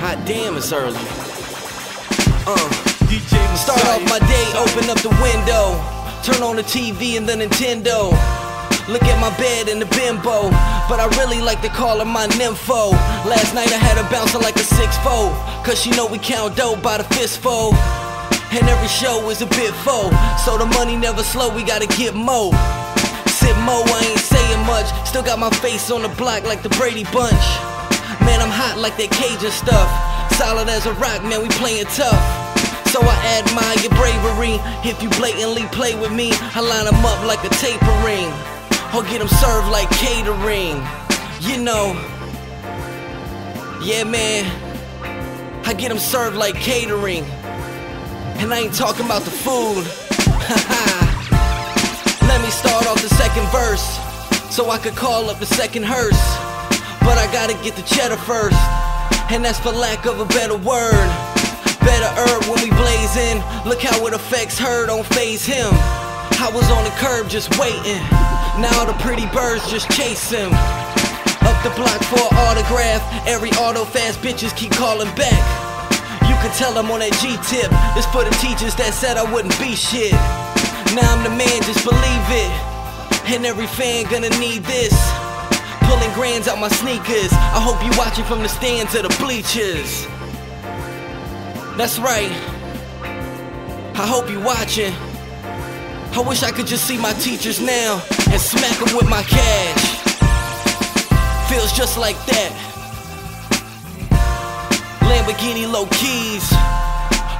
Hot damn, it's early. Uh. Start off my day, open up the window. Turn on the TV and the Nintendo. Look at my bed and the bimbo. But I really like to call her my nympho. Last night I had her bouncing like a 6'4. Cause she know we count dough by the fistful. And every show is a bit full. So the money never slow, we gotta get mo. Sit mo, I ain't saying much. Still got my face on the block like the Brady Bunch. Man, I'm hot like that Cajun stuff. Solid as a rock, man, we playing tough. So I admire your bravery. If you blatantly play with me, I line them up like a tapering. Or get them served like catering. You know. Yeah, man. I get them served like catering. And I ain't talking about the food. Let So I could call up the second hearse. But I gotta get the cheddar first. And that's for lack of a better word. Better herb when we blaze in. Look how it affects her, don't phase him. I was on the curb just waiting. Now the pretty birds just chase him. Up the block for autograph. Every auto fast bitches keep calling back. You can tell I'm on that G tip. It's for the teachers that said I wouldn't be shit. Now I'm the man, just believe it. And every fan gonna need this. Pulling grands out my sneakers. I hope you watching from the stands of the bleachers. That's right. I hope you watching. I wish I could just see my teachers now and smack them with my cash. Feels just like that. Lamborghini Lo Keys.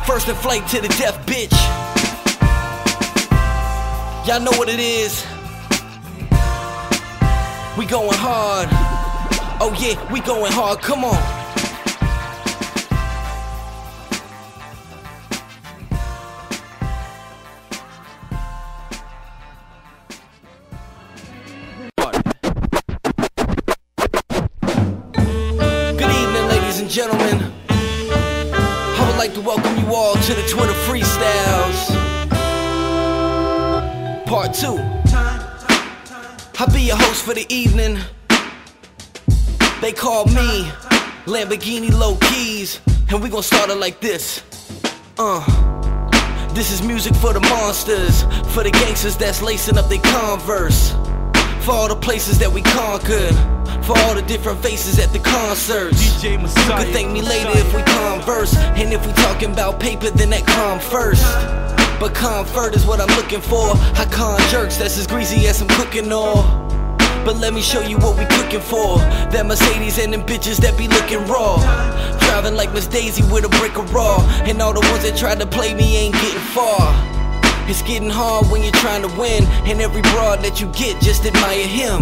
First in flight to the death, bitch. Y'all know what it is. We going hard. Oh yeah, we going hard. Come on. Good evening, ladies and gentlemen. I would like to welcome you all to the Twitter Freestyles. Part 2. I'll be your host for the evening. They call me Lamborghini Lo Keys, and we gon' start it like this. Uh. This is music for the monsters, for the gangsters that's lacing up their converse. For all the places that we conquered, for all the different faces at the concerts. DJ You Messiah. could thank me later if we converse, and if we talking about paper, then that come first. But comfort is what I'm looking for. I con jerks that's as greasy as some cooking oil. But let me show you what we cooking for. That Mercedes and them bitches that be looking raw. Driving like Miss Daisy with a brick of raw. And all the ones that tried to play me ain't getting far. It's getting hard when you're trying to win. And every broad that you get, just admire him.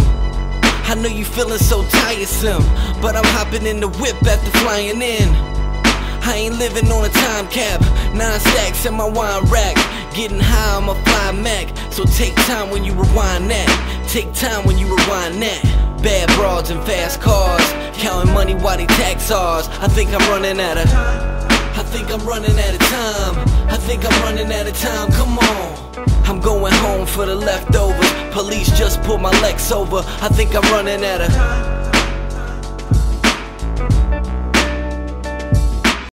I know you feeling so tiresome. But I'm hopping in the whip after flying in. I ain't living on a time cap. Nine stacks in my wine rack. Getting high, I'm a fly Mac. So take time when you rewind that. Take time when you rewind that. Bad broads and fast cars. Counting money while they tax ours. I think I'm running out of. I think I'm running out of time. I think I'm running out of time. Come on. I'm going home for the leftovers. Police just pulled my Lex over. I think I'm running out of.